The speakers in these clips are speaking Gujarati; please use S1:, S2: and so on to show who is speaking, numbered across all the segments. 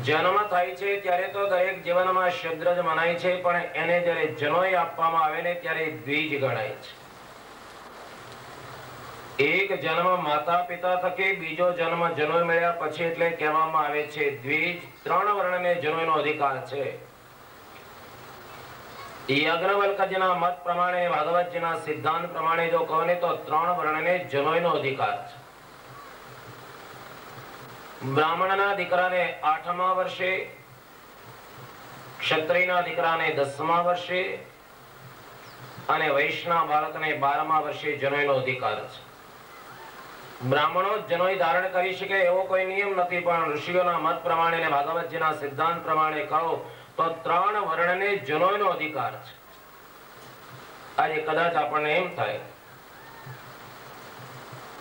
S1: જન્મ થાય છે ત્યારે તો દરેક જીવનમાં શૂદ્ર જ મનાય છે, પણ એને જ્યારે જનોય આપવામાં આવે ને ત્યારે દ્વિજ ગણાય છે. એક જન્મ માતા પિતા થકી, બીજો જન્મ જનોય મળ્યા પછી એટલે કહેવામાં આવે છે દ્વિજ. ત્રણ વર્ણને જનોયનો અધિકાર છે. યજ્ઞવલ્કજીના મત પ્રમાણે, ભાગવતજીના સિદ્ધાંત પ્રમાણે જો કહો ને તો ત્રણ વર્ણને જનોયનો અધિકાર છે. બ્રાહ્મણના દીકરાને આઠમા વર્ષે, ક્ષત્રિયના દીકરાને દસમા વર્ષે અને વૈષ્ણવ બાળકને બારમા વર્ષે જનોયનો અધિકાર છે. બ્રાહ્મણો જનોય ધારણ કરી શકે એવો કોઈ નિયમ નથી, પણ ઋષિઓના મત પ્રમાણે અને ભાગવતજીના સિદ્ધાંત પ્રમાણે કહો તો ત્રણ વર્ણને જનોયનો અધિકાર છે. આજે કદાચ આપણને એમ થાય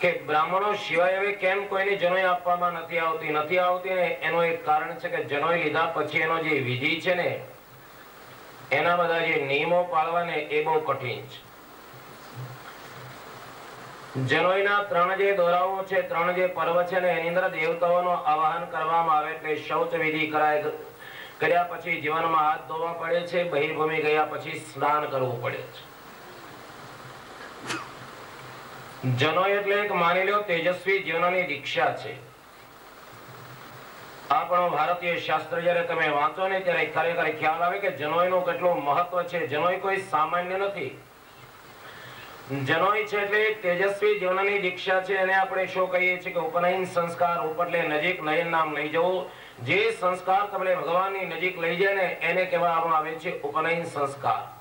S1: કે બ્રાહ્મણો સિવાય હવે કેમ કોઈને જનોય આપવામાં નથી આવતી? નથી આવતી ને એનું એક કારણ છે કે જનોય લીધા પછી એનો જે વિધિ છે ને, એના બધા જે નિયમો પાળવા ને એ બહુ કઠિન છે. જનોઈના ત્રણ જે દોરાઓ છે, ત્રણ જે પર્વ છે ને, એની અંદર દેવતાઓનું આવાહન કરવામાં આવે એટલે શૌચ વિધિ કરાય. કર્યા પછી જીવનમાં હાથ ધોવા પડે છે, બહિર્ભૂમિ ગયા પછી સ્નાન કરવું પડે છે. જનો એટલે એક માની લો તેજસ્વી જીવનની દીક્ષા છે. આપણો ભારતીય શાસ્ત્ર જયારે તમે વાંચો ને ત્યારે ખરેખર ખ્યાલ આવે કે જનોયનું કેટલું મહત્વ છે. જનોય કોઈ સામાન્ય નથી. જનોય છે એટલે તેજસ્વી જીવનની દીક્ષા છે. અને આપણે શું કહીએ છીએ કે ઉપનયન સંસ્કાર ઉપરલે નજીક નયન નામ લઈ જવું. જે સંસ્કાર તમને ભગવાનની નજીક લઈ જાય ને એને કહેવામાં આવે છે ઉપનયન સંસ્કાર.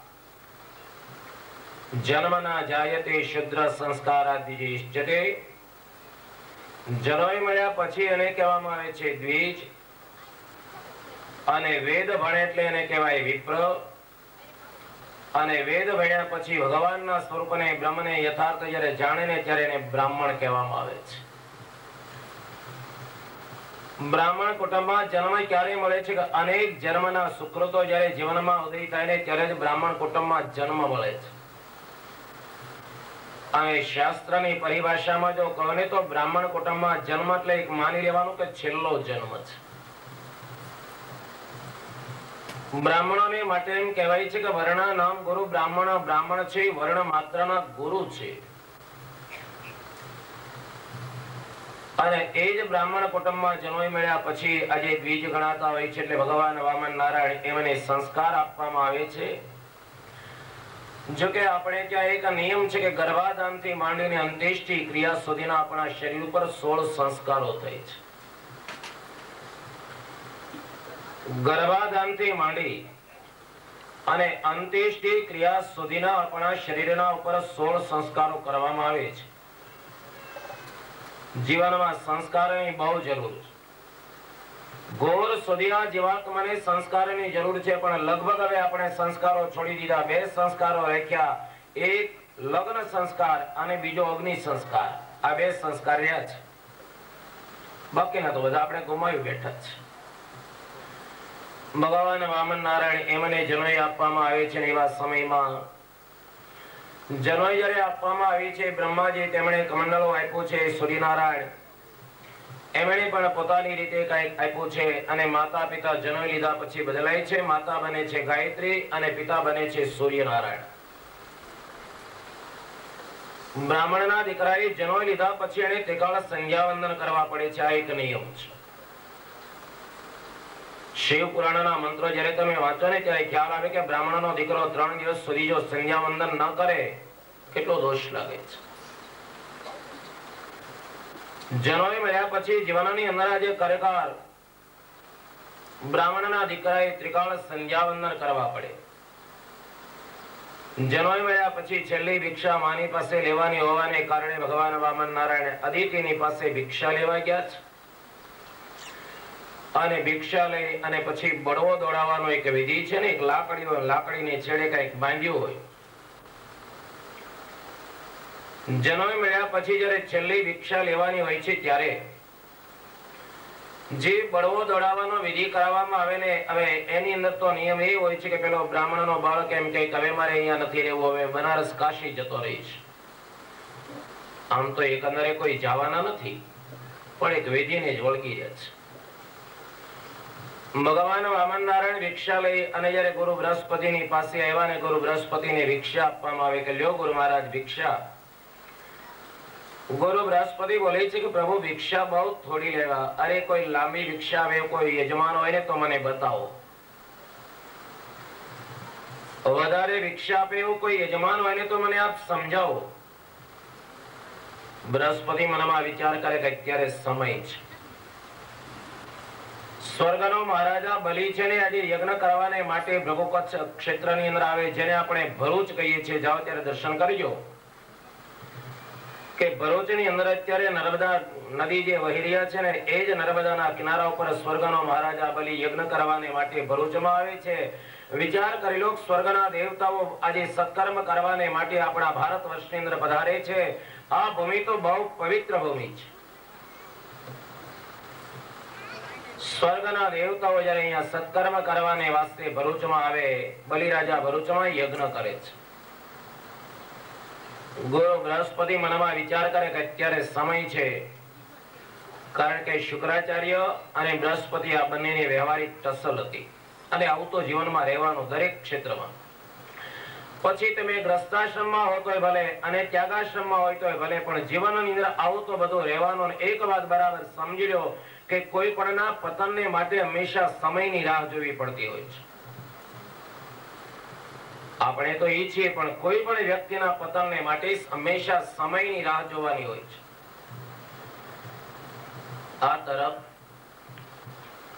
S1: જન્મના જાયતે શુદ્ર સંસ્કારાદિજ્યતે જનોય મળ્યા પછી એને કહેવામાં આવે છે દ્વિજ. અને વેદ ભણે એટલે એને કહેવાય વિપ્ર. અને વેદ ભણ્યા પછી ભગવાનના સ્વરૂપને બ્રહ્મને યથાર્થ જ્યારે જાણે ને ત્યારે એને બ્રાહ્મણ કહેવામાં આવે છે. બ્રાહ્મણ કુટુંબમાં જન્મ ક્યારે મળે છે કે અનેક જન્મના સુકૃતો જ્યારે જીવનમાં ઉદય થાય ને ત્યારે જ બ્રાહ્મણ કુટુંબમાં જન્મ મળે છે. અને શાસ્ત્રની પરિભાષામાં જો કહો ને તો બ્રાહ્મણ કુટુંબમાં જન્મ એટલે એક માની લેવાનું કે છેલ્લો જન્મ છે. બ્રાહ્મણોને માટે એમ કહેવાય છે કે વર્ણ નામ ગુરુ બ્રાહ્મણ બ્રાહ્મણ છે વર્ણ માત્રના ગુરુ છે. અને એ જ બ્રાહ્મણ કુટુંબમાં જન્મ મળ્યા પછી આજે બીજ ગણાતા હોય છે એટલે ભગવાન વામન નારાયણ એમને સંસ્કાર આપવામાં આવે છે. જો કે આપણે ત્યાં એક નિયમ છે કે ગર્ભાધાનથી માંડીને અંત્યેષ્ટિ ક્રિયા સુધીના આપણા શરીર ઉપર સોળ સંસ્કારો થાય છે. ગર્ભાધાનથી માંડી અને અંત્યેષ્ટિ ક્રિયા સુધીના આપણા શરીરના ઉપર સોળ સંસ્કારો કરવામાં આવે છે. જીવનમાં સંસ્કારોની બહુ જરૂર છે. ઘોર સુધીના જીવાત્માને સંસ્કારની જરૂર છે, પણ લગભગ હવે આપણે સંસ્કારો છોડી દીધા. બે સંસ્કારો રાખ્યા. એક લગ્ન સંસ્કાર અને બીજો અગ્નિ સંસ્કાર. આ બે સંસ્કાર રહ્યા છે. બાકીના તો બધા આપણે ગુમાવી બેઠા છે. ભગવાન વામન નારાયણ એમને જનોય આપવામાં આવે છે એવા સમયમાં. જનોય જયારે આપવામાં આવી છે, બ્રહ્માજી તેમણે કમંડલો આપ્યું છે સૂર્યનારાયણ એમણે પણ પોતાની રીતે કંઈક આપ્યું છે અને માતા પિતા જનોય લીધા પછી બદલાય છે. માતા બને છે ગાયત્રી અને પિતા બને છે સૂર્યનારાયણ. બ્રાહ્મણના દીકરાએ જનોય લીધા પછી એને ત્રિકાળ સંધ્યાવંદન કરવા પડે છે. આ એક નિયમ છે. શિવ પુરાણના મંત્રો જ્યારે તમે વાંચો ને ત્યારે ખ્યાલ આવે કે બ્રાહ્મણનો દીકરો ત્રણ દિવસ સુધી જો સંધ્યાવંદન ન કરે, કેટલો દોષ લાગે છે. જનોય મળ્યા પછી જીવનની અંદર આજે ખરેખર બ્રાહ્મણના દીકરાએ ત્રિકાળ સંધ્યાવંદન કરવા પડે. જનોય મળ્યા પછી છેલ્લી ભિક્ષા માની પાસે લેવાની હોવાને કારણે ભગવાન વામન નારાયણ અદિતિની પાસે ભિક્ષા લેવા ગયા છે. અને ભિક્ષા લઈ અને પછી બળવો દોડાવવાનો એક વિધિ છે ને, એક લાકડી હોય લાકડીને છેડે કંઈક બાંધ્યું હોય. જનોય મળ્યા પછી જયારે છેલ્લી દીક્ષા લેવાની હોય છે ત્યારે જે બળવો દોડાવવાનો વિધિ કરવામાં આવે ને, હવે એની અંદર તો નિયમ એ હોય છે કે પેલો બ્રાહ્મણનો બાળક એમ કે હવે મારે અહીંયા નથી રહેવું, હવે બનારસ કાશી જતો રહીશ. આમ તો એકંદરે કોઈ જવાના નથી, પણ એક વેદીને જ વળગી રહે છે. ભગવાન વામન નારાયણ ભિક્ષા લઈ અને જ્યારે ગુરુ બૃહસ્પતિની પાસે આવ્યા ને ગુરુ બૃહસ્પતિને ભિક્ષા આપવામાં આવે કે લ્યો ગુરુ મહારાજ ભિક્ષા ગુરુ બૃહસ્પતિ બોલે છે કે પ્રભુ ભિક્ષા બહુ થોડી લેવા અરે, કોઈ લાંબી ભિક્ષા આવે કોઈ યજમાન હોય ને તો મને બતાવો. વધારે ભિક્ષા આપે એવું કોઈ યજમાન હોય ને તો મને આપ સમજાવો. બૃહસ્પતિ મનમાં વિચાર કરે કે અત્યારે સમય છે. સ્વર્ગનો મહારાજા બલી છે ને આજે યજ્ઞ કરવાને માટે ભૃગુકચ્છ ક્ષેત્રની અંદર આવે, જેને આપણે ભરૂચ કહીએ છીએ. જાઓ ત્યારે દર્શન કરજો કે ભરૂચની અંદર અત્યારે નર્મદા નદી જે વહી રહ્યા છે ને, એ જ નર્મદાના કિનારા ઉપર સ્વર્ગનો મહારાજા બલી યજ્ઞ કરવાને માટે ભરૂચમાં આવે છે. વિચાર કરી લો સ્વર્ગના દેવતાઓ આજે સત્કર્મ કરવાને માટે આપણા ભારત વર્ષની અંદર પધારે છે. આ ભૂમિ તો બહુ પવિત્ર ભૂમિ છે. સ્વર્ગના દેવતાઓ જ્યારે અહીંયા સત્કર્મ કરવાને વાસ્તે ભરૂચમાં આવે, બલિરાજા ભરૂચમાં યજ્ઞ કરે છે. ગુરુ બૃહસ્પતિ મનમાં વિચાર કરે કે અત્યારે સમય છે. કારણ કે શુક્રાચાર્ય અને બૃહસ્પતિ આ બંનેની વ્યવહારિક ટસલ હતી અને આવતો જીવનમાં રહેવાનું દરેક ક્ષેત્રમાં. પછી તમે ગ્રસ્તાશ્રમમાં હો તોય ભલે અને ત્યાગાશ્રમમાં હોય તોય ભલે, પણ જીવનની અંદર આવતો બધું રહેવાનો એક વાત બરાબર સમજી લો કે કોઈ પણના પતનને માટે હંમેશા સમયની રાહ જોવી પડતી હોય છે. આપણે તો એ છીએ, પણ કોઈ પણ વ્યક્તિના પતનને માટે હંમેશા સમયની રાહ જોવાની હોય છે. આ તરફ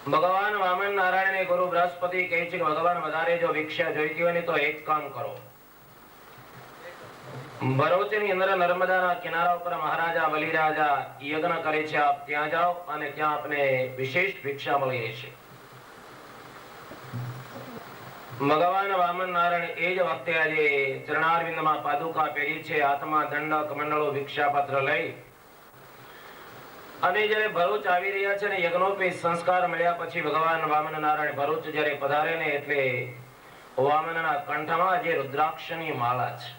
S1: ભગવાન વામન નારાયણ ગુરુ બૃહસ્પતિ કહે છે કે, ભગવાન, વધારે જો ભિક્ષા જોઈતી હોય ને તો એક કામ કરો. ભરૂચની અંદર નર્મદાના કિનારા ઉપર મહારાજા બલિરાજા યજ્ઞ કરે છે. આપ ત્યાં જાઓ અને ત્યાં આપને વિશેષ ભિક્ષા મળી રહેશે. ભગવાન વામન નારાયણ એ જ વખતે આજે ચરણારવિંદમાં પાદુકા પહેરી છે હાથમાં દંડક મંડળો ભિક્ષાપત્ર લઈ. અને જ્યારે ભરૂચ આવી રહ્યા છે ને યજ્ઞોપી સંસ્કાર મળ્યા પછી ભગવાન વામન નારાયણ ભરૂચ જ્યારે પધારે ને એટલે વામનના કંઠમાં જે રુદ્રાક્ષની માળા છે.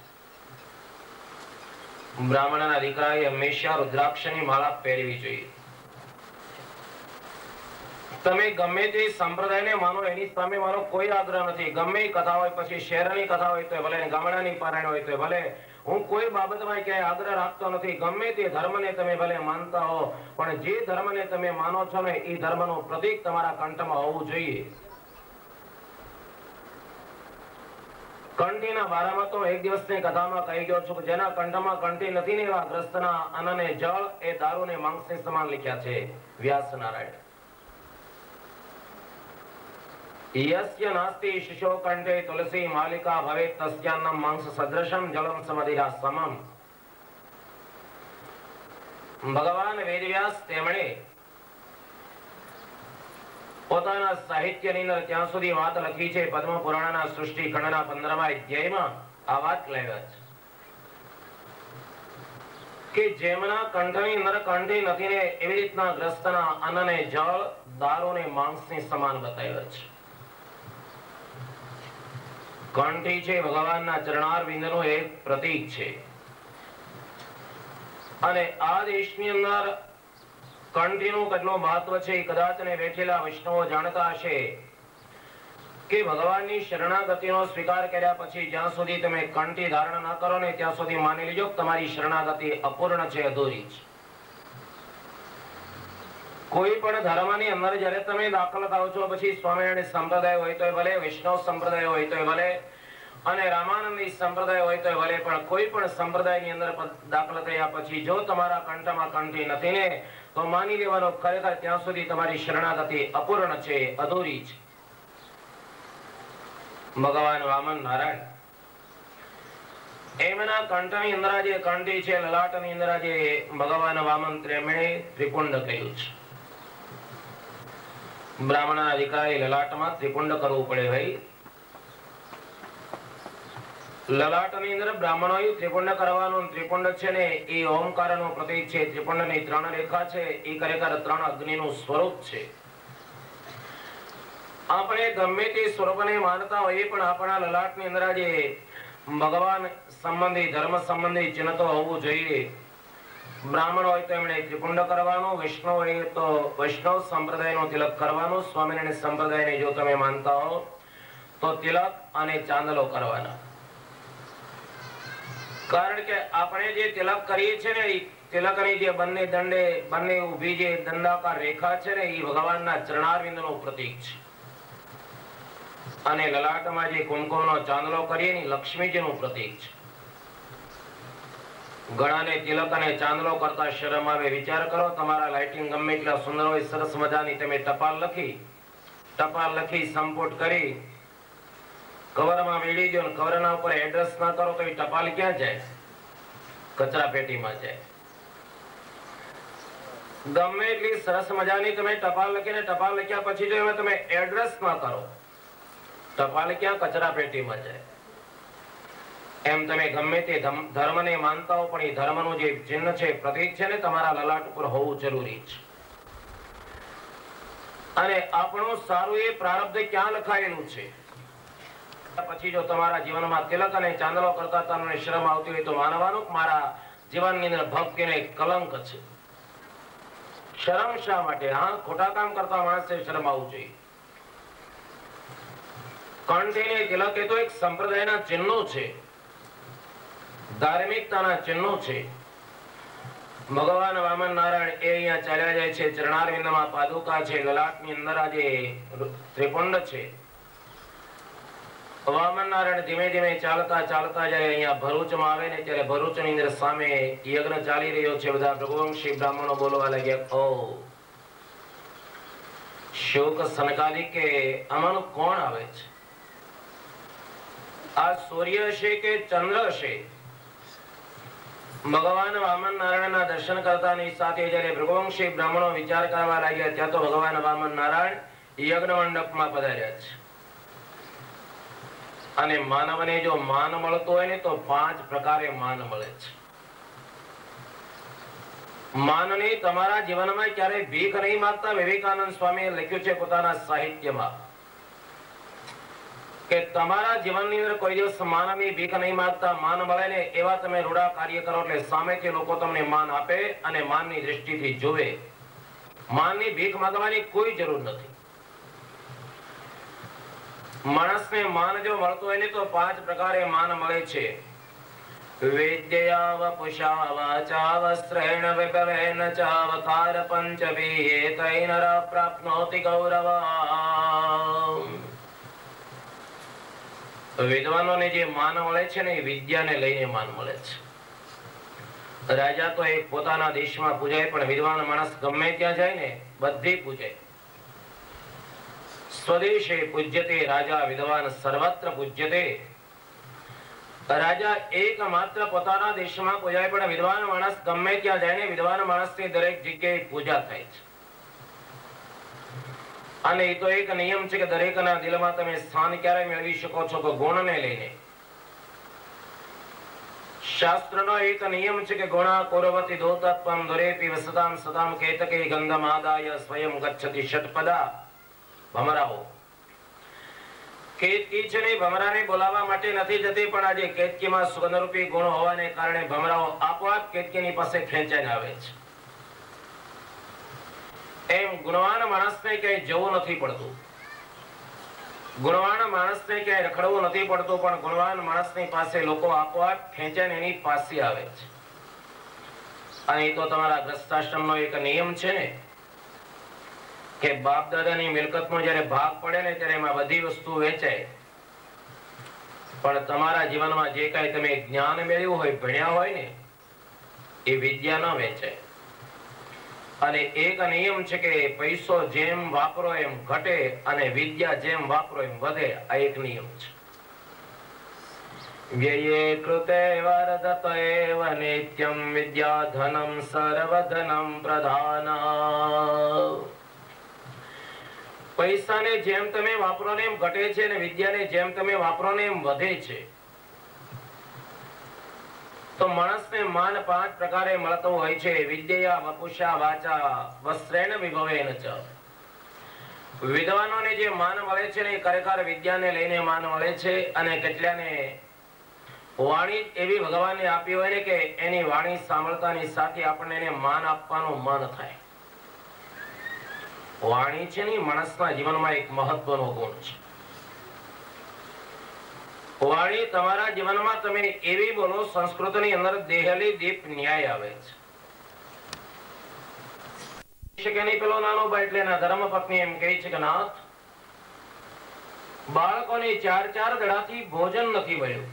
S1: બ્રાહ્મણના દીકરાએ હંમેશા રુદ્રાક્ષની માળા પહેરવી જોઈએ. તમે ગમે તે સંપ્રદાયને માનો, એની સામે મારો કોઈ આગ્રહ નથી. ગમે કથા હોય, પછી શહેરની કથા હોય તો ભલે, ગામડાની પારાયણ હોય તો ભલે. હું કોઈ બાબતમાં ક્યાંય આગ્રહ રાખતો નથી. ગમે તે ધર્મને તમે ભલે માનતા હો, પણ જે ધર્મને તમે માનો છો ને, એ ધર્મનું પ્રતીક તમારા કંઠમાં હોવું જોઈએ. કંઠીના બારામાં તો એક દિવસની કથામાં કહી ગયો છું જેના કંઠમાં કંઠી નથી ને એવા ગ્રસ્તના અન્નને જળ એ દારૂ ને માંસને સમાન લખ્યા છે. વ્યાસ નારાયણ યસ્ય નાસ્તિ શિશોકંઠે તુલસી માલિકા ભવે તસ્યાન્નમ માંસ સદૃશમ જલમ સમધિરા સમમ ભગવાન વેદવ્યાસ તેમણે પોતાના સાહિત્યની અંદર ત્યાં સુધી વાત લખી છે પદ્મ પુરાણના સૃષ્ટિ ખંડના પંદરમા અધ્યાયમાં આ વાત લાવ્યા છે કે જેમના કંઠની અંદર કંઠી નથી ને એવી રીતના ગ્રસ્તના અન્નને જળ દારૂ ને માંસની સમાન બતાવ્યા છે કંઠી છે, ભગવાનના ચરણાર બિંદનું એક પ્રતીક છે. અને આ દેશની અંદર કંઠીનું કેટલું મહત્વ છે કદાચ ને બેઠેલા વૈષ્ણવો જાણતા હશે કે ભગવાનની શરણાગતિનો સ્વીકાર કર્યા પછી જ્યાં સુધી તમે કંઠી ધારણ ન કરો ને ત્યાં સુધી માની લેજો તમારી શરણાગતિ અપૂર્ણ છે, અધૂરી છે. કોઈ પણ ધર્મની અંદર જ્યારે તમે દાખલ થાવ છો, પછી સ્વામિનારાયણ સંપ્રદાય હોય તો ભલે વૈષ્ણવ સંપ્રદાય હોય તો ભલે, અને રામાનંદી સંપ્રદાય હોય તો ભલે, પણ કોઈ પણ સંપ્રદાયની અંદર દાખલ થયા પછી જો તમારા કંઠમાં કંઠી નથી ને, તો માની લેવાનો ખરેખર ત્યાં સુધી તમારી શરણાગતિ અપૂર્ણ છે, અધૂરી છે. ભગવાન વામન નારાયણ. એમના કંઠની અંદર જે કંઠી છે, લલાટની અંદર જે ભગવાન વામન ત્રેમણે ત્રિપુંડ કહ્યું છે. બ્રાહ્મણના દીકરાએ લલાટમાં ત્રિકુંડ કરવું પડે ભાઈ. લલાટની અંદર બ્રાહ્મણોએ ત્રિકુંડ કરવાનું ત્રિકુંડ છે ને એ ઓમકારનું પ્રતીક છે. ત્રિપુંડની ત્રણ રેખા છે. એ ખરેખર ત્રણ અગ્નિનું સ્વરૂપ છે. આપણે ગમે તે સ્વરૂપને માનતા હોઈએ પણ આપણા લલાટની અંદર આજે ભગવાન સંબંધી, ધર્મ સંબંધી ચિહ્ન તો હોવું જોઈએ. બ્રાહ્મણ હોય તો એમણે ત્રિપુંડ કરવાનું, વૈષ્ણવ હોય તો વૈષ્ણવ સંપ્રદાયનો તિલક કરવાનું, સ્વામિનારાયણ સંપ્રદાયને જો તમે માનતા હો, તો તિલક અને ચાંદલો કરવાના. કારણ કે આપણે જે તિલક કરીએ છીએ ને, એ તિલકની જે બંને દંડે, બંને ઊભી જે દંડાકાર રેખા છે ને, એ ભગવાનના ચરણારવિંદનું પ્રતીક છે. અને લલાટમાં જે કુમકુમનો ચાંદલો કરીએ ને લક્ષ્મીજી લક્ષ્મીજીનું પ્રતીક છે. ગળાને તિલક અને ચાંદલો કરતા શરમ આવે, વિચાર કરો, તમારા લાઇટિંગ ગમે એટલા સુંદર હોય, સરસ મજાની તમે ટપાલ લખી ટપાલ લખી સંપોટ કરી કવરમાં મેળવી દો કવરના ઉપર એડ્રેસ ના કરો તો એ ટપાલ ક્યાં જાય? કચરા પેટીમાં જાય. ગમે એટલી સરસ મજાની તમે ટપાલ લખીને ટપાલ લખ્યા પછી જો તમે એડ્રેસ ના કરો, ટપાલ ક્યાં? કચરા પેટીમાં જાય. એમ તમે ગમે તે ધર્મને માનતા હો, પણ એ ધર્મનું જે ચિહ્ન છે, પ્રતીક છે ને, તમારા લલાટ ઉપર હોવું જરૂરી છે અને આપણું સારું એ પ્રારબ્ધ ક્યાં લખાયેલું છે? પછી જો તમારા જીવનમાં તિલક અને ચાંદલો કરતા તમને શરમ આવતી હોય તો માનવાનું મારા જીવનની અંદર ભક્તિનો એક કલંક છે. શરમ શા માટે? હા, ખોટા કામ કરતા માણસે શરમ આવવું જોઈએ. કંઠીને તિલક એ તો એક સંપ્રદાયના ચિહ્નો છે. ધાર્મિકતાના ચિહ્નો છે. ભગવાન વામન નારાયણ એ અહીંયા ચાલ્યા જાય છે. ચરણારવિંદમાં પાદુકા છે. લલાટની અંદર આજે ત્રિપુંડ છે. વામન નારાયણ ધીમે ધીમે ચાલતા ચાલતા જાય અહીંયા ભરૂચમાં આવે ને ત્યારે ભરૂચની અંદર સામે યજ્ઞ ચાલી રહ્યો છે. બધા ભગવંશી બ્રાહ્મણો બોલવા લાગ્યા, ઓ, શોક સનકાદી કે આમાંનું કોણ આવે છે? આ સૂર્ય છે કે ચંદ્ર છે? ભગવાન વામન નારાયણના દર્શન કરતાની સાથે જ્યારે ભૃગવંશી બ્રાહ્મણો વિચાર કરવા લાગ્યા, ત્યાં તો ભગવાન વામન નારાયણ યજ્ઞ મંડપમાં પધાર્યા છે. અને માનવને જો માન મળતું હોય ને તો પાંચ પ્રકારે માન મળે છે. માનની તમારા જીવનમાં ક્યારેય ભીખ નહીં માગતા વિવેકાનંદ સ્વામીએ લખ્યું છે પોતાના સાહિત્યમાં. કે તમારા જીવનની અંદર કોઈ દિવસ માનની ભીખ નહીં માગતા, માન મળે ને એવા તમે રૂડા કાર્ય કરો એટલે સામેથી લોકો તમને માન આપે અને માનની દ્રષ્ટિથી જોવે માનની ભીખ માગવાની કોઈ જરૂર નથી. માણસને માન જો મળતું હોય ને તો પાંચ પ્રકારે માન મળે છે. વિદ્યા વપુષા વાચા વસ્ત્રેણ વિભવેન ચ અવતાર પંચભી એતૈનર પ્રાપ્નોતિ ગૌરવા વિદ્વાનોને જે માન મળે છે ને એ વિદ્યાને લઈને માન મળે છે. રાજા તો એ પોતાના દેશમાં પૂજાય, પણ વિદ્વાન માણસ ગમે ત્યાં જાય ને, બધી પૂજાય. સ્વદેશે પૂજ્યતે, રાજા વિદ્વાન સર્વત્ર પૂજ્યતે. રાજા એકમાત્ર પોતાના દેશમાં પૂજાય, પણ વિદ્વાન માણસ ગમે ત્યાં જાય ને, વિદ્વાન માણસની દરેક જગ્યાએ પૂજા થાય છે. અને એ તો એક નિયમ છે કે દરેકના દિલમાં તમે સ્થાન ક્યારે મેળવી શકો છો કે ગુણને લઈને. શાસ્ત્રનો એક નિયમ છે કે ગુણા કુરવતી દોતત્વમ દુરેપી વસતામ સદામ કેતકે ગંધમાદાય સ્વયં ગચ્છતિ ષટપદા. ભમરાઓ. કેતકી છે ને ભમરાને બોલાવવા માટે નથી જતી, પણ આજે કેતકીમાં સુગંધરૂપી ગુણ હોવાને કારણે ભમરાઓ આપોઆપ કેતકીની પાસે ખેંચાઈને આવે છે. એમ ગુણવાન માણસને ક્યાંય જવું નથી પડતું. ગુણવાન માણસને ક્યાંય રખડવું નથી પડતું, પણ ગુણવાન માણસની પાસે લોકો આપોઆપ ખેંચાઈને એની પાસે આવે છે. અને એ તો તમારા ગ્રસ્તાશ્રમનો એક નિયમ છે ને, કે બાપ દાદાની મિલકતનો જ્યારે ભાગ પડે ને ત્યારે એમાં બધી વસ્તુ વેચાય. પણ તમારા જીવનમાં જે કાંઈ તમે જ્ઞાન મેળવ્યું હોય, ભણ્યા હોય ને, એ વિદ્યા ન વેચાય. અને એક નિયમ છે કે પૈસો જેમ વાપરો એમ ઘટે અને વિદ્યા જેમ વાપરો એમ વધે, આ એક નિયમ છે. વ્યયે કૃતે એવ નિત્યમ વિદ્યા ધનમ સર્વધનમ પ્રધાન. પૈસાને જેમ તમે વાપરો ને એમ ઘટે છે અને વિદ્યાને જેમ તમે વાપરો ને એમ વધે છે તો માણસને માન પાંચ પ્રકારે મળતું હોય છે. વિદ્યા, વપુષા, વાચા, વસ્ત્રેણ વિભવેન ચ. વિદ્વાનોને જે માન મળે છે ને ખરેખર વિદ્યાને લઈને માન મળે છે અને કેટલાને વાણી એવી ભગવાનને આપી હોય ને કે એની વાણી સાંભળતાની સાથે આપણને એને માન આપવાનું મન થાય. વાણી છે ને માણસના જીવનમાં એક મહત્વનો ગુણ છે. વાણી તમારા જીવનમાં તમે એવી બોલો, સંસ્કૃતની અંદર દેહલી દીપ ન્યાય આવે છે. કે નાનો ભાઈ એટલે એના ધર્મપત્ની એમ કહે છે કે બાળકોને ચાર ચાર દડાથી ભોજન નથી મળ્યું.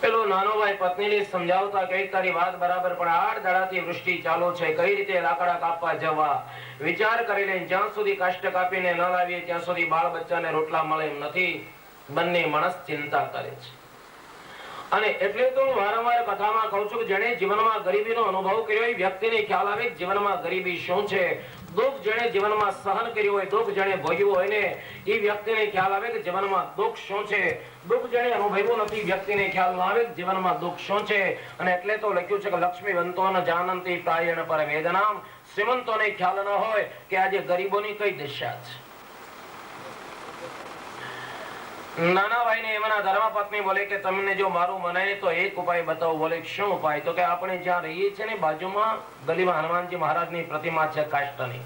S1: પેલો નાનો ભાઈ પત્નીને સમજાવતા કઈ તારી વાત બરાબર, પણ આઠ દાડાથી વૃષ્ટિ ચાલુ છે. કઈ રીતે લાકડા કાપવા જવા? વિચાર કરી જ્યાં સુધી કાષ્ટ કાપીને ન લાવીએ, ત્યાં સુધી બાળ બચ્ચાને રોટલા મળે એમ નથી. બંને માણસ ચિંતા કરે છે. અને એટલે તો હું વારંવાર કથામાં કહું છું કે જેણે જીવનમાં ગરીબીનો અનુભવ કર્યો, એ વ્યક્તિને ખ્યાલ આવે જીવનમાં ગરીબી શું છે. દુઃખ જેણે જીવનમાં સહન કર્યું હોય, દુઃખ જેણે ભોગ્યું હોય ને, એ વ્યક્તિને ખ્યાલ આવે કે જીવનમાં દુઃખ શું છે? દુઃખ જેણે અનુભવ્યું નથી, વ્યક્તિને ખ્યાલ ન આવે કે જીવનમાં દુઃખ શું છે? અને એટલે તો લખ્યું છે કે લક્ષ્મીવંતો ન જાનંતી પ્રાયણ પર વેદનામ. શ્રીમંતોને ખ્યાલ ન હોય કે આજે ગરીબોની કઈ દશા છે? નાના ભાઈને એમના ધર્મપત્ની બોલે કે તમને જો મારું મનાય તો એક ઉપાય બતાવો. બોલે, શું ઉપાય? તો કે, આપણે જ્યાં રહીએ છીએ ને બાજુમાં, ગલીમાં હનુમાનજી મહારાજની પ્રતિમા છે કાષ્ટની.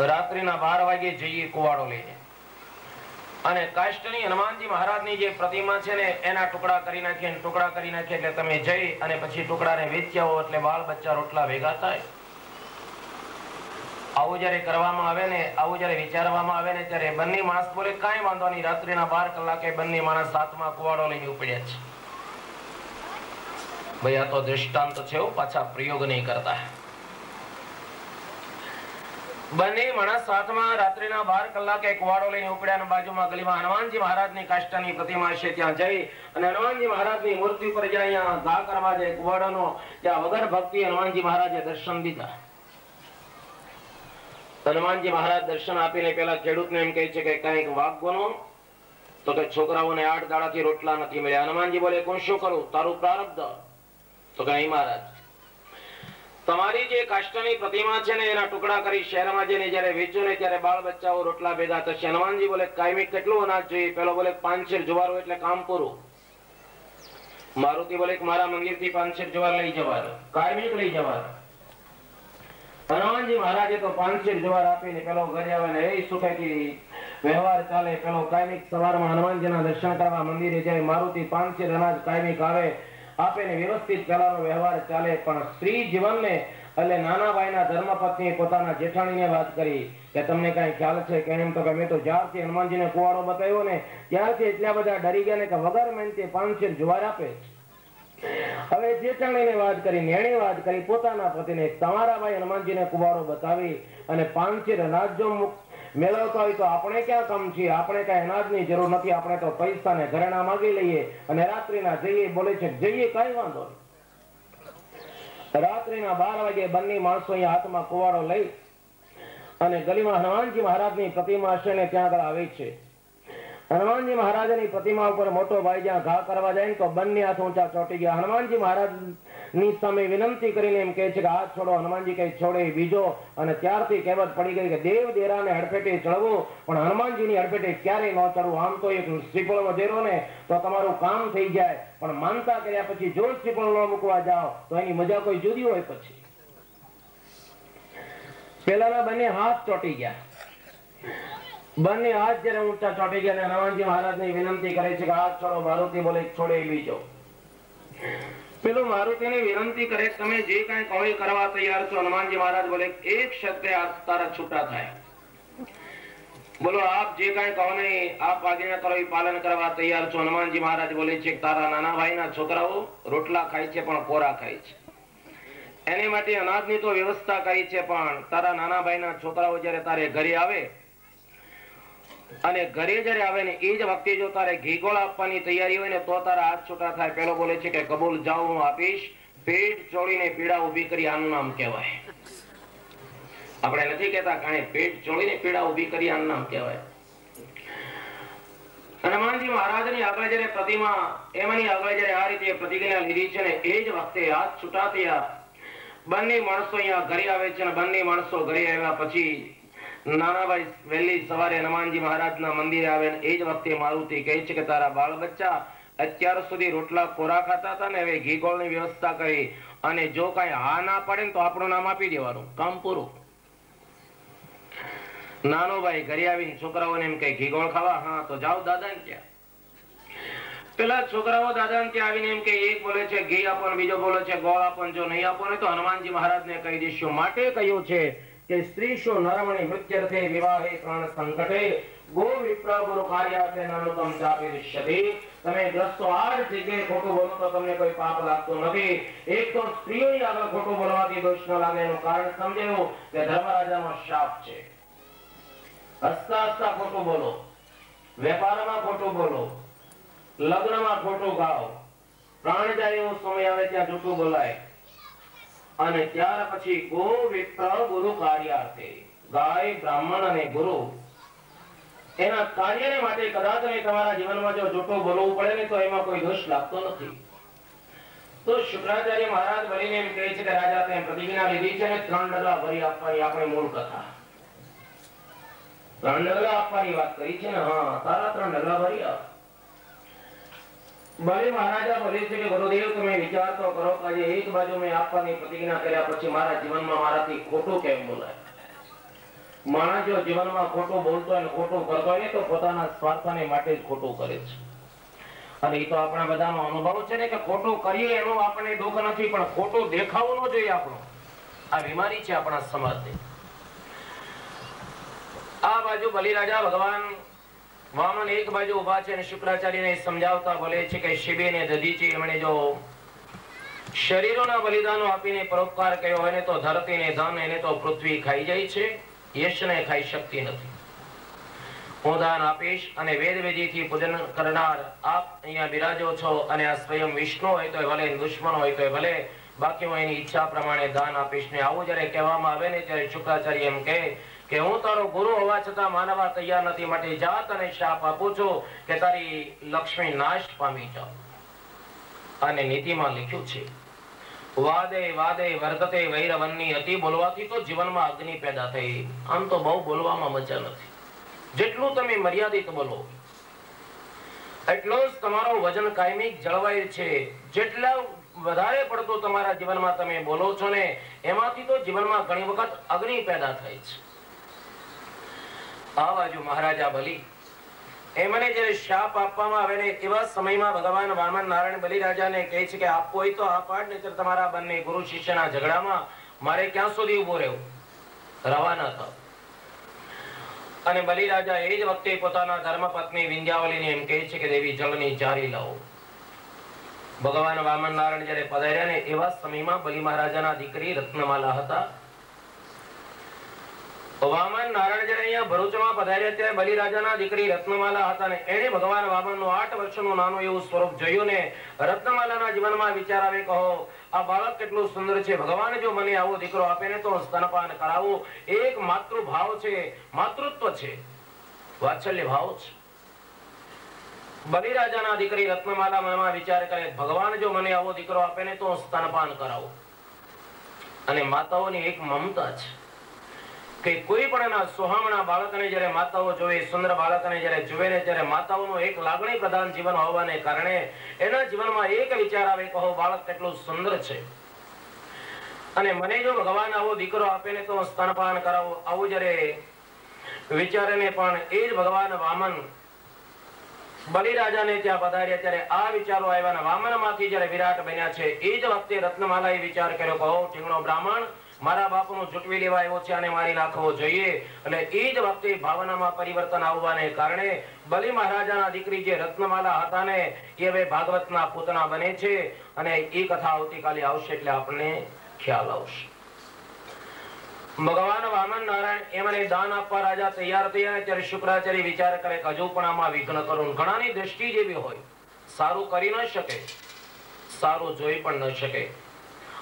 S1: રાત્રિના બાર વાગે જઈએ કુવાડો લઈને. અને કાષ્ટની હનુમાનજી મહારાજની જે પ્રતિમા છે ને, એના ટુકડા કરી નાખીએ ટુકડા કરી નાખીએ એટલે તમે જઈ અને પછી ટુકડાને વેચ્યા હો એટલે બાળ બચ્ચા રોટલા ભેગા થાય. આવું જયારે કરવામાં આવે ને, આવું જયારે વિચારવામાં આવે ને, ત્યારે બંને માણસ બોલે, કાંઈ વાંધો નહીં, રાત્રિના બાર કલાકે બંને માણસ હાથમાં કુવાડો લઈને ઉપડ્યા છે. ભાઈ, આ તો દૃષ્ટાંત છે પાછા પ્રયોગ નહીં કરતા. બંને માણસ હાથમાં રાત્રિના બાર કલાકે કુવાડો લઈને ઉપડ્યા અને બાજુમાં ગલીમાં હનુમાનજી મહારાજની કાષ્ટની પ્રતિમા છે, ત્યાં જઈ અને હનુમાનજી મહારાજની મૂર્તિ પર જ્યાં અહીંયા ઘા કરવા જાય, કુવાડોનો ત્યાં વગર ભક્તિ હનુમાનજી મહારાજે દર્શન દીધા. હનુમાનજી મહારાજ દર્શન આપીને પેલા ખેડૂતને એમ કહે છે કે કંઈક વાઘ બનો તો કે છોકરાઓને આઠ દાડાથી રોટલા નથી મળ્યા. હનુમાનજી બોલે, કોણ શું કરું? તારું પ્રારબ્ધ. તો કે મહારાજ, તમારી જે કાષ્ટની પ્રતિમા છે ને, એના ટુકડા કરી શહેરમાં જઈને જયારે વેચો ને, ત્યારે બાળ બચ્ચાઓ રોટલા ભેગા થશે. હનુમાનજી બોલે કાયમી કેટલું અનાજ જોઈએ? પેલો બોલે પાંચસેર જુવારો એટલે કામ પૂરું. મારુતિ બોલે મારા મંદિરથી પાંચસેર જુવાર લઈ જવાનું. કાયમી લઈ જવાનું. હનુમાનજી મહારાજે તો પાંચસેર જવાર આપીને પેલો ઘરે આવે ને એ સુખેથી વ્યવહાર ચાલે. પેલો કાયમિક સવારમાં હનુમાનજીના દર્શન કરવા મંદિરે જાય, મારુતિ પાંચસેર અનાજ કાયમિક આવે આપે ને વ્યવસ્થિત પેલાનો વ્યવહાર ચાલે. પણ સ્ત્રી જીવનને એટલે નાના ભાઈના ધર્મપત્નીએ પોતાના જેઠાણીને વાત કરી કે તમને કઈ ખ્યાલ છે કે એમ? તો કે મેં તો જ્યારથી હનુમાનજીને કુવાડો બતાવ્યો ને, ત્યારથી એટલા બધા ડરી ગયા ને કે વગર મહેનતે પાંચસેર જુવાર આપે. હવે જેઠાણીને વાત કરી, નેણે વાત કરી, પોતાના પતિને તમારા ભાઈ હનુમાનજીને કુવારો બતાવી અને પાંચેર જો મેળવતા હોય તો આપણે ક્યાં કમ છીએ? આપણે કઈ અનાજની જરૂર નથી, આપણે તો પૈસા ને ઘરેણા માંગી લઈએ અને રાત્રિના જઈએ બોલે છે, જઈએ કઈ વાંધો રાત્રિના બાર વાગે બંને માણસો અહીંયા હાથમાં કુવાડો લઈ અને ગલીમાં હનુમાનજી મહારાજની પ્રતિમા છે ને ત્યાં આગળ આવે છે. હનુમાનજી મહારાજની પ્રતિમા ઉપર મોટો ભાઈ જ્યાં ઘા કરવા જાય ને તો બંને હાથ ઊંચા ચોટી ગયા. હનુમાનજી મહારાજની સામે વિનંતી કરીને એમ કહે છે કે હાથ છોડો. હનુમાનજી કઈ છોડે બીજો. અને ત્યારથી કહેવત પડી ગઈ કે દેવ દેરાને હડફેટે ચડવું, પણ હનુમાનજીની હડફેટે ક્યારેય ન ચડવું. આમ તો એક શ્રીફળ વધેરો ને, તો તમારું કામ થઈ જાય. પણ માનતા કર્યા પછી જો શ્રીફળ ન મૂકવા જાઓ, તો એની મજા કોઈ જુદી હોય પછી. પેલાના બંને હાથ ચોટી ગયા. બંને હાથ જયારે ઊંચા ચોટી ગયા અને હનુમાનજી મહારાજને વિનંતી કરે છે કે હાથ છોડો, મારુતિ બોલે, છોડે બીજો. પેલું મારુતિને વિનંતી કરે, તમે જે કાંઈ કહો કરવા તૈયાર છો. હનુમાનજી મહારાજ બોલે, એક શબ્દે આ તારા છૂટા થાય. બોલો, આપ જે કાંઈ કહો નહીં આપ આજ્ઞા કરો, એ પાલન કરવા તૈયાર છો. હનુમાનજી મહારાજ બોલે છે, તારા નાના ભાઈના છોકરાઓ રોટલા ખાય છે, પણ કોરા ખાય છે. એની માટે અનાજની તો વ્યવસ્થા કરી છે, પણ તારા નાના ભાઈના છોકરાઓ જ્યારે તારે ઘરે આવે અને ઘરે જયારે આવે ને, એ જ વખતે જો તારે ઘી આપવાની તૈયારી હોય ને, તો તારા હાથ છૂટા થાય. પેલો બોલે છે કે, કબૂલ જાઉં, હું આપીશ. પેટ ચોળીને પીડા ઊભી કરી આનું નામ કહેવાય. આપણે નથી કહેતા કાણે પેટ ચોળીને પીડા ઊભી કરી આનું નામ કહેવાય. હનુમાનજી મહારાજની આગળ જયારે પ્રતિમા, એમની આગળ જયારે આ રીતે પ્રતિજ્ઞા લીધી છે ને, એ જ વખતે હાથ છૂટા થયા. બંને માણસો અહીંયા ઘરે આવે છે બંને માણસો ઘરે આવ્યા પછી નાનાભાઈ વહેલી સવારે હનુમાનજી મહારાજના મંદિરે આવે એ જ વખતે મારુતિ કહે છે કે તારા બાળ બચ્ચા અત્યાર સુધી રોટલા કોરા ખાતા હતા ને, હવે ઘી ગોળની વ્યવસ્થા કરી અને જો કઈ હા ના પડે ને તો આપણું નામ આપી દેવાનું. કામ પૂરું. નાનો ભાઈ, ઘરે આવીને છોકરાઓને એમ કે ઘી ગોળ ખાવા? હા, તો જાઓ દાદા ને ક્યાં પેલા છોકરાઓ દાદા ત્યાં આવીને એમ કે એક બોલે છે, ઘી આપો બીજો બોલે છે, ગોળ આપો જો નહીં આપો ને તો હનુમાનજી મહારાજને કહી દઈશું. માટે કહ્યું છે કે સ્ત્રીશો નરમણી મૃત્યર્થે વિવાહે પ્રાણ સંકટે, ગો વિપ્ર ગુરુ કાર્યાર્થે નનુતમ ચાપી દૃશ્યતે તમે ગ્રસ્તો આ જગ્યાએ ખોટું બોલો તો તમને કોઈ પાપ લાગતો નથી. એક તો સ્ત્રીઓની આગળ ખોટું બોલવાથી દોષ ન લાગે, એનું કારણ સમજાયું કે ધર્મરાજાનો શાપ છે. હસતા હસતા ખોટું બોલો, વેપારમાં ખોટું બોલો, લગ્નમાં ખોટું ગાઓ. પ્રાણ જાય એવો સમય આવે ત્યાં જૂઠું બોલાય. અને ત્યાર પછી ગોવિત ગુરુ કાર્યાર્થે. ગાય, બ્રાહ્મણ અને ગુરુ. એના કાર્યને માટે કદાચ ને તમારા જીવનમાં જો જૂઠું બોલવું પડે ને તો એમાં કોઈ દોષ લાગતો નથી. તો શુક્રાચાર્ય મહારાજ બનીને એમ કહે છે કે રાજા, તેમ પ્રતિજ્ઞા લીધી છે ને ત્રણ ડગલા ભરી આપવાની આપણી મૂળ કથા. ત્રણ ડગલા આપવાની વાત કરી છે ને, હા તારા ત્રણ ડગલા ભરી આપ. ભલે મહારાજા ભલે છે કરો મેં આપવાની પ્રતિજ્ઞા કર્યા પછી મારા જીવનમાં મારાથી ખોટું કેમ બોલાય? માણસ જીવનમાં ખોટું બોલતો હોય તો પોતાના સ્વાર્થને માટે જ ખોટું કરે છે. અને એ તો આપણા બધાનો અનુભવ છે ને કે ખોટું કરીએ એનું આપણને દુઃખ નથી, પણ ખોટું દેખાવું ન જોઈએ આપણું. આ બીમારી છે આપણા સમાજની. આ બાજુ બલિરાજા ભગવાન વામન એક બાજુ ઊભા છે અને શુક્રાચાર્યને સમજાવતા બોલે છે કે શિબે ને દધીચી એમણે જો શરીરોના બલિદાનો આપીને પરોપકાર કર્યો હોય ને તો ધરતી ને ધન એને તો પૃથ્વી ખાઈ જાય છે, યશને ખાઈ શકતી નથી. હું દાન આપીશ અને વેદ વેદીથી પૂજન કરનાર આપ અહીંયા બિરાજો છો અને આ સ્વયં વિષ્ણુ હોય તો ભલે, દુશ્મન હોય તો ભલે, બાકી હું એની ઈચ્છા પ્રમાણે દાન આપીશ ને આવું જયારે કહેવામાં આવે ને ત્યારે શુક્રાચાર્ય એમ કહે કે હું તારો ગુરુ હોવા છતાં માનવા તૈયાર નથી. માટે જા તને શાપ આપું છું કે તારી લક્ષ્મી નાશ પામી જાઓ અને નીતિમાં લખ્યું છે, વાદે વાદે વર્તતે વૈરવનની અતિ બોલવાથી તો જીવનમાં અગ્નિ પેદા થઈ. આમ તો બહુ બોલવામાં મજા નથી. જેટલું તમે મર્યાદિત બોલો, એટલો જ તમારો વજન કાયમી જળવાય છે. જેટલા વધારે પડતો તમારા જીવનમાં તમે બોલો છો ને, એમાંથી તો જીવનમાં ઘણી વખત અગ્નિ પેદા થાય છે. આ બાજુ મહારાજા બલી એમને જે શાપ આપવામાં આવે ને એવા સમયમાં ભગવાન વામન નારાયણ બલિરાજાને કહે છે કે આપવો હોય તો આ પાડ તમારા બંને ગુરુ શિષ્યના ઝઘડામાં મારે ક્યાં સુધી ઊભો રહેવું? રવાના થાવ. અને બલિરાજા એ જ વખતે પોતાના ધર્મપત્ની વિંધ્યાવલીને એમ કહે છે કે દેવી જળની જારી લાવો. ભગવાન વામન નારાયણ જ્યારે પધાર્યા ને એવા સમયમાં બલિ મહારાજાના દીકરી રત્નમાલા હતા. વામન નારાયણ જ્યારે અહીંયા ભરૂચમાં પધાર્યા ત્યારે બલિરાજાના દીકરી રત્નમાલા હતા ને એને ભગવાન વામનનું આઠ વર્ષનું નાનું એવું સ્વરૂપ જોયું ને રત્નમાલાના જીવનમાં વિચાર આવે કહો, આ બાળક કેટલું સુંદર છે. ભગવાન જો મને આવો દીકરો આપે ને તો સ્તનપાન કરાવું. એક માતૃભાવ છે, માતૃત્વ છે. વાત્સલ્ય ભાવ છે. બલિરાજાના દીકરી રત્નમાલા મનમાં વિચાર કરે, ભગવાન જો મને આવો દીકરો આપે ને તો સ્તનપાન કરાવું. અને માતાઓની એક મમતા છે. કે કોઈ પણ એના સોહામણા બાળકને જ્યારે માતાઓ જોવે, સુંદર બાળકને જ્યારે જુએ ને ત્યારે માતાઓનું એક લાગણી પ્રધાન જીવન હોવાને કારણે એના જીવનમાં એક વિચાર આવે કહો બાળક કેટલું સુંદર છે. અને મને જો ભગવાન આવો દીકરો આપે ને તો સ્તનપાન કરાવો. આવું જ્યારે વિચારે પણ એ જ ભગવાન વામન, બલિરાજાને ત્યાં પધાર્યા ત્યારે આ વિચારો આવ્યા વામનમાંથી જયારે વિરાટ બન્યા છે, એ જ વખતે રત્નમાલાએ વિચાર કર્યો કહો ઠીંગણો બ્રાહ્મણ મારા બાપનું ચૂંટવી લેવા આવ્યો છે અને મારી નાખવો જોઈએ. અને એ જ વખતે ભાવનામાં પરિવર્તન આવવાને કારણે બલિ મહારાજાના દીકરી જે રત્નમાલા હતા ને, એ હવે ભાગવતના પૂતના બને છે અને એ કથા આવતીકાલે આવશે એટલે આપણને ખ્યાલ આવશે. ભગવાન વામન નારાયણ એમને દાન આપવા રાજા તૈયાર થયા. ત્યારે શુક્રાચાર્ય વિચાર કરે કે હજુ પણ આમાં વિઘ્ન કરું. ઘણાની દ્રષ્ટિ જેવી હોય. સારું કરી ન શકે. સારું જોઈ પણ ન શકે.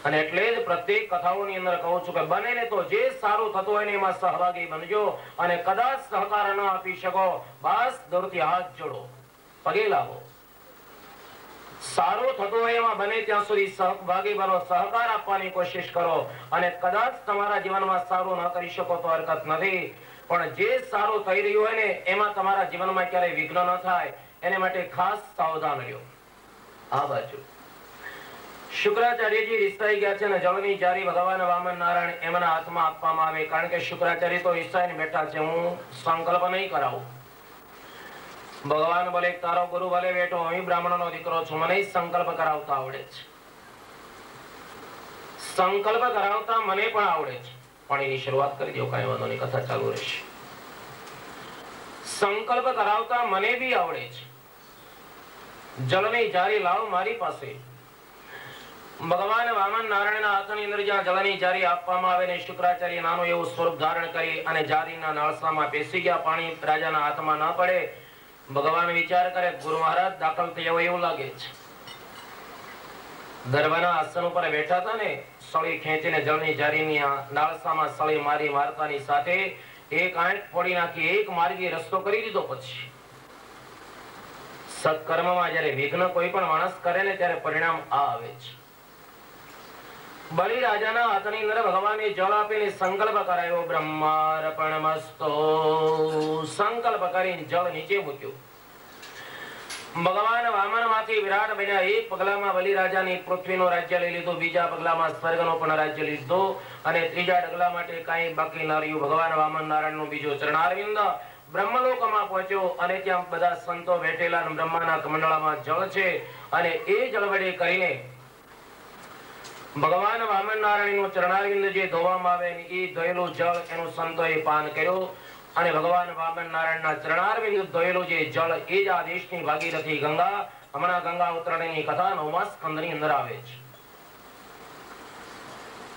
S1: અને એટલે જ પ્રત્યેક કથાઓની અંદર કહું છું કે બને ને તો જે સારું થતું હોય ને એમાં સહભાગી બનજો અને કદાચ સહકાર ન આપી શકો, બસ દૂરથી હાથ જોડો, પગે લાવો. સારું થતું હોય એમાં બને ત્યાં સુધી સહભાગી બનો, સહકાર આપવાની કોશિશ કરો અને કદાચ તમારા જીવનમાં સારું ન કરી શકો તો હરકત નથી. પણ જે સારું થઈ રહ્યું હોય ને એમાં તમારા જીવનમાં ક્યારેય વિઘ્ન ન થાય. એને માટે ખાસ સાવધાન રહ્યો. આ બાજુ. શુક્રાચાર્યજી ઈસાઈ ગયા છે અને જળની જારી ભગવાન વામન નારાયણ એમના હાથમાં આપવામાં આવે, કારણ કે શુક્રાચાર્ય તો ઈસાઈને બેઠા છે. હું સંકલ્પ નહીં કરાવું. ભગવાન ભલે તારો ગુરુ ભલે બેઠો, હું બ્રાહ્મણનો દીકરો છું. મને સંકલ્પ કરાવતા આવડે છે. સંકલ્પ કરાવતા મને પણ આવડે છે. પણ એની શરૂઆત કરી દો, કાંઈ વાંધો નહીં, કથા ચાલુ રહેશે. સંકલ્પ કરાવતા મને બી આવડે છે. જળની જારી લાવ મારી પાસે. ભગવાન વામન નારાયણના હાથની અંદર જ્યાં જળની જારી આપવામાં આવે ને શુક્રાચાર્ય નાનું એવું સ્વરૂપ ધારણ કરી અને જારીના નાળસામાં બેસી ગયા, પાણી રાજાના હાથમાં ના પડે, ભગવાન વિચાર કરે, ગુરુ મહારાજ, દાખલ થયા હોય એવું લાગે છે. દરબારના આસન ઉપર બેઠા હતા ને, સળી ખેંચીને જળની જારીની નાળસામાં સળી મારી મારતાની સાથે એક આંટ ફોડી નાખી, એક માર્ગી રસ્તો કરી દીધો પછી. સત્કર્મમાં જ્યારે વિઘ્ન કોઈ પણ માણસ કરે ને, ત્યારે પરિણામ આ આવે છે. બલિ રાજાના હાથની અંદર ભગવાને જળ આપીને સંકલ્પ કરાયો, બ્રહ્માર્પણમસ્તો. સંકલ્પ કરીને જળ નીચે મૂક્યું. ભગવાન વામનમાંથી વિરાટ બન્યા. એક પગલામાં બલિ રાજાની પૃથ્વીનો રાજ્ય લઈ લીધો, બીજા પગલામાં સ્વર્ગનો પણ રાજ્ય લીધો અને ત્રીજા ડગલા માટે કાંઈ બાકી ન રહ્યું. ભગવાન વામન નારાયણનો બીજો ચરણારવિંદ બ્રહ્મલોકમાં પહોંચ્યો અને ત્યાં બધા સંતો બેઠેલા બ્રહ્માના કમંડળામાં જળ છે અને એ જળ વડે કરીને ભગવાન વામનારાયણ નારાયણનું ચરણારવિંદ જે ધોવામાં આવે એ ધોયેલું જળ એનું સંતોએ પાન કર્યો. અને ભગવાન વામન નારાયણના ચરણારવિંદ ધોયેલું જે જળ એ જ આ દેશની ભાગીરથી ગંગા, હમણાં ગંગા ઉતરણીની કથા નવમા સ્કંદની અંદર આવે છે.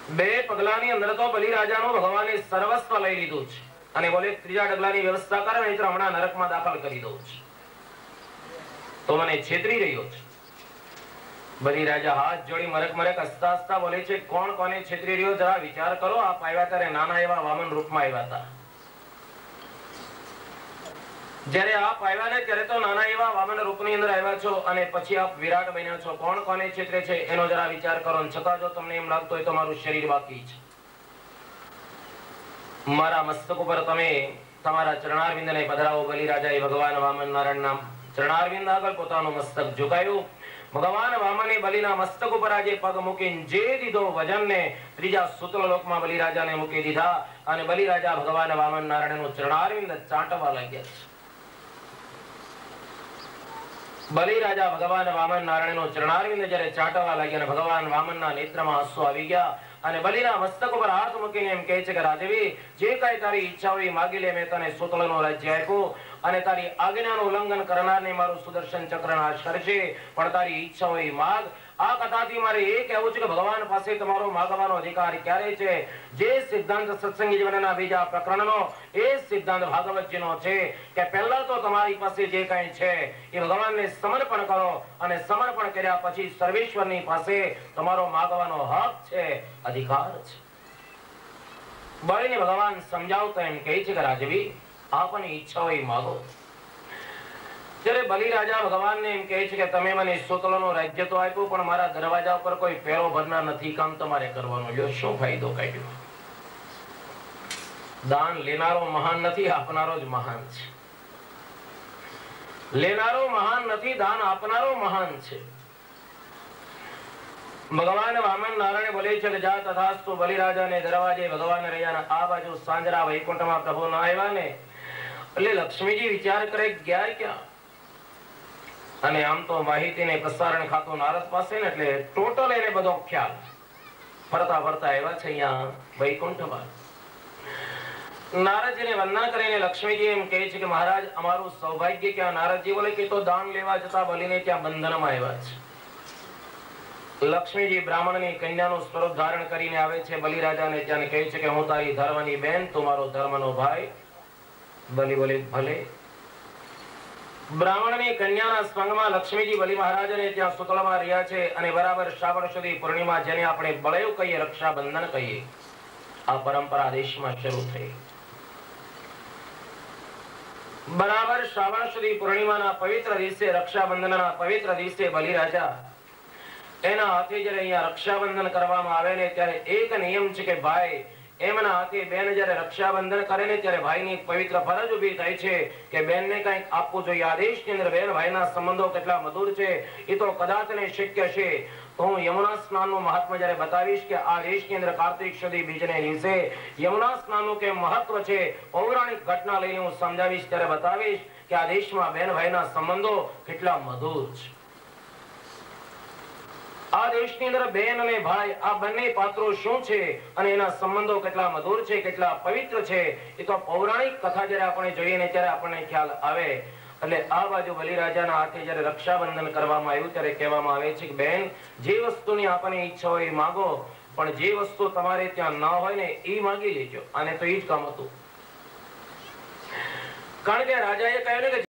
S1: બે પગલાની અંદર તો બલિરાજાનું ભગવાને સર્વસ્વ લઈ લીધું છે. અને બોલે, ત્રીજા ડગલાની વ્યવસ્થા કરે નહીં હમણાં નરકમાં દાખલ કરી દઉં છે. તો મને છેતરી રહ્યો છે. બલી રાજા હાથ જોડી મરક મરક હસતા હસતા બોલે છે, કોણ કોને છેતરી રહ્યો? જરા વિચાર કરો, આપ આવ્યા ત્યારે નાના એવા વામન રૂપમાં આવ્યા હતા. જ્યારે આપ આવ્યા ને ત્યારે તો નાના એવા વામન રૂપની અંદર આવ્યા છો અને પછી આપ વિરાટ બન્યા છો. કોણ કોને છેતરે છે, એનો જરા વિચાર કરો છતાં જો તમને એમ લાગતું હોય તો મારું શરીર બાકી છે. મારા મસ્તક ઉપર તમે તમારા ચરણારવિંદ ને પધરાવો, બલિરાજાએ ભગવાન વામન નારાયણ નામ ચરણારવિંદ આગળ પોતાનું મસ્તક ઝુકાયું. ભગવાન વામને બલિના મસ્તક ઉપર આજે પગ મૂકીને જે દીધો વજનને ત્રીજા સૂત્ર લોકમાં બલિરાજાને મૂકી દીધા અને બલિરાજા ભગવાન વામન નારાયણનું ચરણારવિંદ ચાટવા લાગ્યા છે. બલિરાજા ભગવાન વામન નારાયણનું ચરણારવિંદ જ્યારે ચાટવા લાગ્યા અને ભગવાન વામનના નેત્રમાં આંસુ આવી ગયા અને બલિના મસ્તક ઉપર હાથ મૂકીને એમ કહે છે કે, રાજવી, જે કઈ તારી ઈચ્છા હોય માગી લે, મેં તને સુતળનો રાજ્ય આપ્યું. અને તારી આજ્ઞાનું ઉલ્લંઘન કરનારને મારું સુદર્શન ચક્ર નાશ કરશે. પણ તારી ઈચ્છા હોય માગ. આ કથાથી મારે એ કહેવું છે કે ભગવાન પાસે તમારો માગવાનો અધિકાર ક્યારે છે? જે સિદ્ધાંત સત્સંગી જીવનના બીજા પ્રકરણનો, એ સિદ્ધાંત ભાગવતજીનો છે કે પહેલા તો તમારી પાસે જે કાંઈ છે, એ ભગવાનને સમર્પણ કરો અને સમર્પણ કર્યા પછી સર્વેશ્વરની પાસે તમારો માગવાનો હક છે, અધિકાર છે. બળીને ભગવાન સમજાવતા એમ કહે છે કે, રાજવી આપની ઈચ્છા હોય માગો. જ્યારે બલિરાજા ભગવાનને એમ કહે છે કે તમે મને સુતળનું રાજ્ય તો આપ્યું, પણ મારા દરવાજા ઉપર કોઈ પેરો ભરનાર નથી, કામ તમારે કરવાનું. લ્યો, શું ફાયદો કાઢ્યો? દાન લેનારો મહાન નથી, આપનારો જ મહાન છે. લેનારો મહાન નથી, દાન આપનારો મહાન છે. ભગવાન વામન નારાયણ બોલે છે કે જા તથાસ્તુ બલિરાજાને દરવાજે ભગવાન રહ્યા આ બાજુ સાંજરા વૈકુંઠમાં પ્રભુ ના આવ્યા એટલે લક્ષ્મીજી વિચાર કરે ગયા ક્યાં? અને આમ તો માહિતી ને પ્રસારણ ખાતું નારદ પાસે ને એટલે ટોટલ એને બધો ખ્યાલ. ફરતા ફરતા આવ્યા છે અહીંયા વૈકુંઠમાં. નારદજીને વંદના કરીને લક્ષ્મીજી એમ કહે છે કે મહારાજ, અમારું સૌભાગ્ય કે નારદજી બોલે કે તો દાન લેવા જતા બલીને ત્યાં બંધનમાં આવ્યા છે. લક્ષ્મીજી બ્રાહ્મણની કન્યાનું સ્વરૂપ ધારણ કરીને આવે છે. બલિરાજાને ત્યાં કહે છે કે હું તારી ધર્મની બેન, તું મારો ધર્મનો ભાઈ. બલિ બોલે ભલે. બ્રાહ્મણની કન્યાના સંગમાં લક્ષ્મીજી બલિ મહારાજને ત્યાં સુતળમાં રહ્યા છે અને બરાબર શ્રાવણ સુધી પૂર્ણિમા જેને આપણે બળેવ કહીએ, રક્ષાબંધન કહીએ, આ પરંપરા દેશમાં શરૂ થઈ. બરાબર શ્રાવણ સુધી પૂર્ણિમાના પવિત્ર દિવસે, રક્ષાબંધનના પવિત્ર દિવસે બલિરાજા એના હાથે જ્યારે અહીંયા રક્ષાબંધન કરવામાં આવે ને ત્યારે એક નિયમ છે કે ભાઈ એમના હતી બેન જ્યારે રક્ષાબંધન કરે ને ત્યારે ભાઈની પવિત્ર ફરજ ઊભી થાય છે કે બેનને કંઈક આપવું જોઈએ. આદેશની અંદર બેન, ભાઈના સંબંધો કેટલા મધુર છે, એ તો કદાચ ને શક્ય છે. બતાવીશ કે આ દેશની અંદર કાર્તિક સુધી બીજને દિવસે યમુના મહત્વ છે, પૌરાણિક ઘટના લઈને હું સમજાવીશ ત્યારે બતાવીશ કે આ દેશમાં બેન, ભાઈના સંબંધો કેટલા મધુર છે. આ દેશની અંદર બેન અને ભાઈ, આ બંને પાત્રો શું છે અને એના સંબંધો કેટલા મધુર છે, કેટલા પવિત્ર છે, એ તો પૌરાણિક કથા જ્યારે આપણે જોઈએ ત્યારે આપણને ખ્યાલ આવે. એટલે આ બાજુ બલિરાજાના હાથે જ્યારે રક્ષાબંધન કરવામાં આવ્યું ત્યારે કહેવામાં આવે છે કે, બેન, જે વસ્તુની આપણને ઈચ્છા હોય એ માગો, પણ જે વસ્તુ તમારે ત્યાં ન હોય ને એ માગી લેજો. અને તો એ જ કામ હતું. કારણ કે રાજાએ કહ્યું ને કે